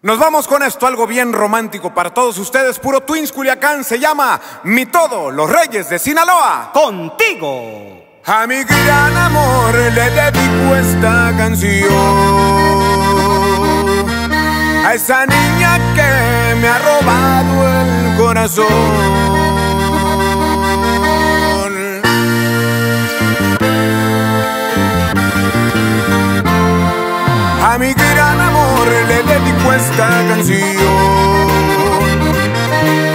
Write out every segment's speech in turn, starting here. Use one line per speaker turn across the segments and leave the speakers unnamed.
Nos vamos con esto, algo bien romántico para todos ustedes. Puro Twins Culiacán se llama Mi Todo, los Reyes de Sinaloa.
Contigo.
A mi gran amor le dedico esta canción. A esa niña que me ha robado el corazón. Esta canción.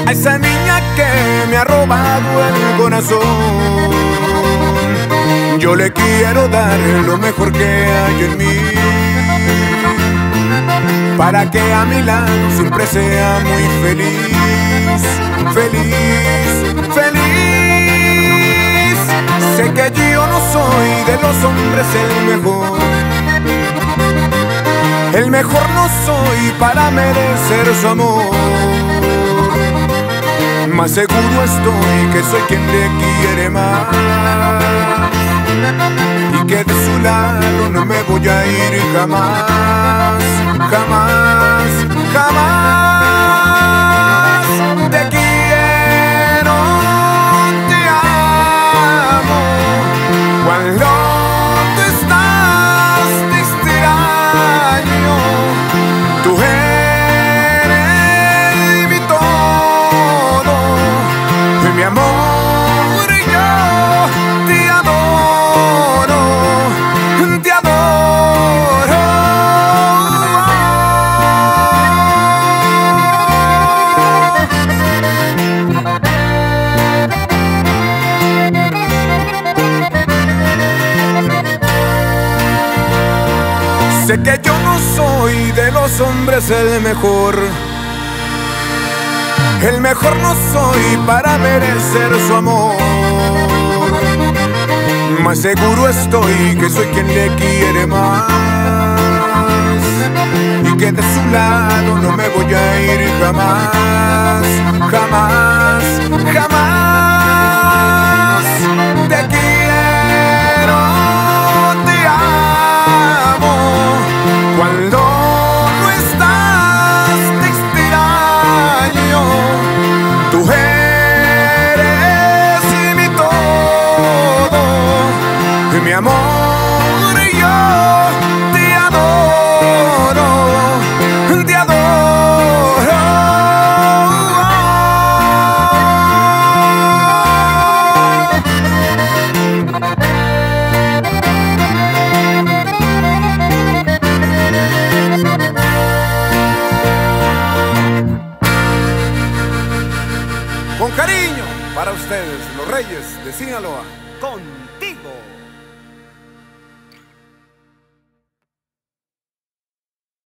A esa niña que me ha robado el corazón. Yo le quiero dar lo mejor que hay en mí. Para que a mi lado siempre sea muy feliz. Feliz, feliz. Sé que yo no soy de los hombres el mejor. Mejor no soy para merecer su amor. Más seguro estoy que soy quien le quiere más. Y que de su lado no me voy a ir jamás. Jamás, Que yo no soy de los hombres el mejor. El mejor no soy para merecer su amor. Más seguro estoy que soy quien le quiere más. Y que de su lado no me voy a ir jamás. Mi amor, yo te adoro. Te adoro. Con cariño para ustedes, los Reyes de Sinaloa.
Contigo.